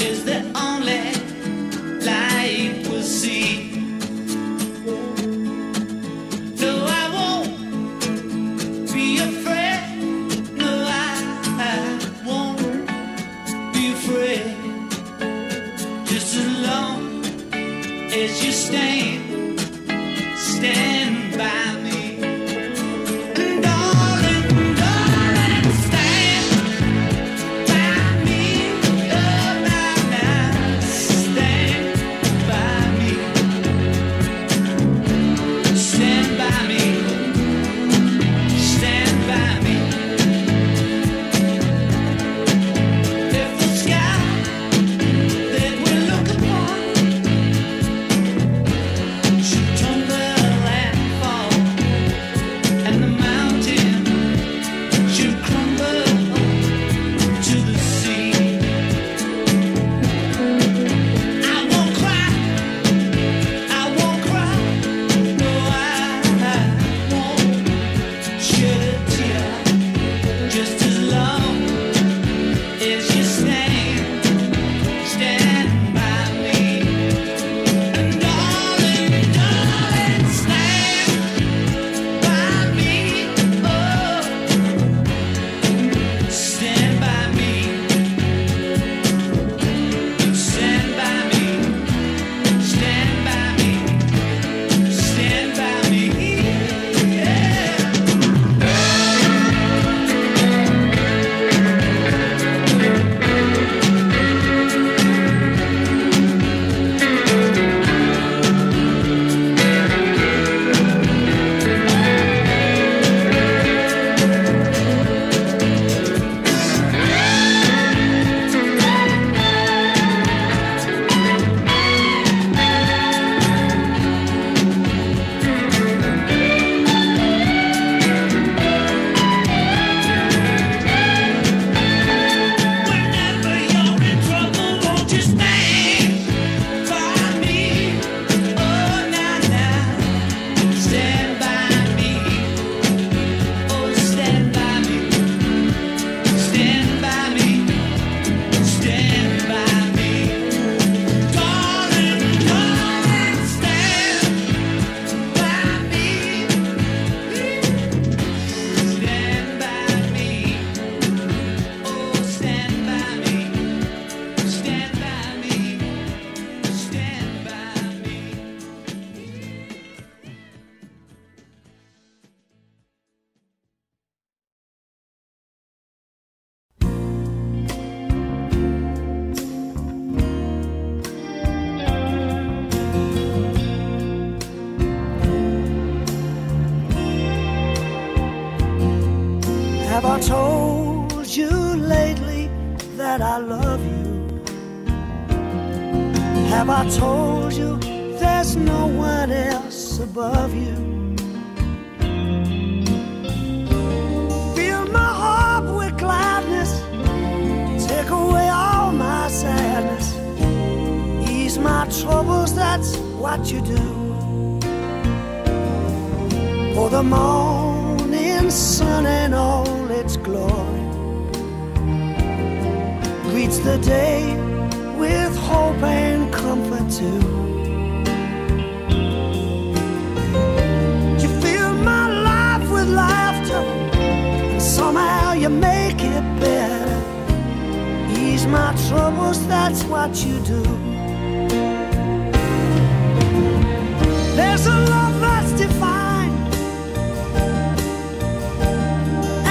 is the only light we'll see. No, I won't be afraid. No, I won't be afraid. Just as long as you stand, stand Have I told you lately that I love you? Have I told you there's no one else above you? Fill my heart with gladness, take away all my sadness, ease my troubles, that's what you do. For the morning the day with hope and comfort too. You fill my life with laughter, and somehow you make it better. Ease my troubles, that's what you do. There's a love that's divine,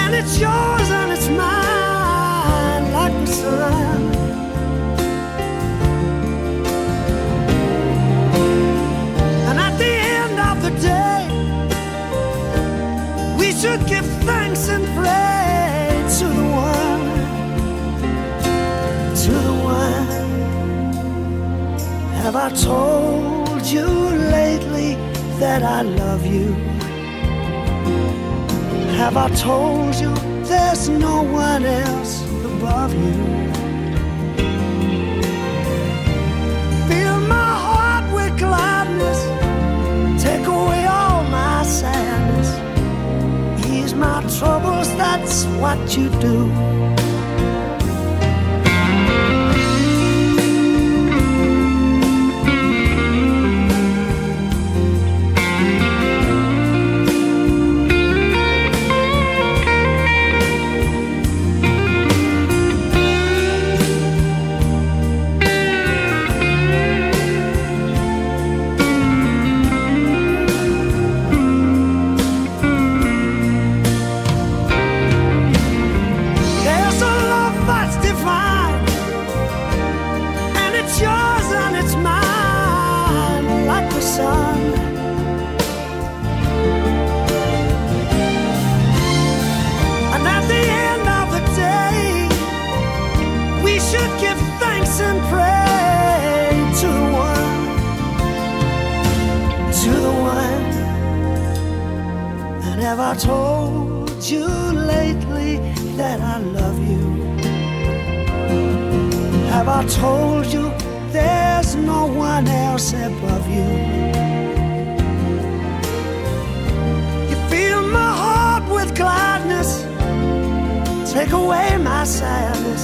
and it's yours should give thanks and pray to the one, to the one. Have I told you lately that I love you? Have I told you there's no one else above you? That's what you do. Have I told you lately that I love you? Have I told you there's no one else above you? You fill my heart with gladness, take away my sadness,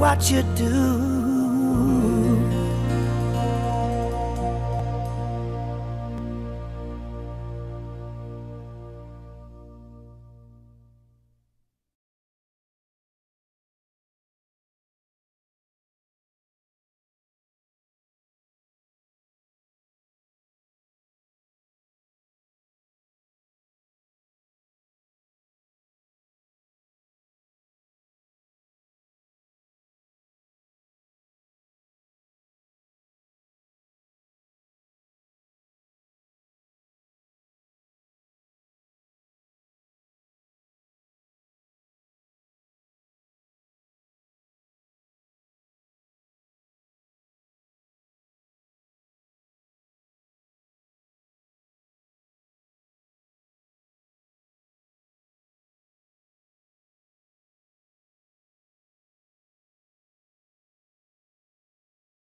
what you do.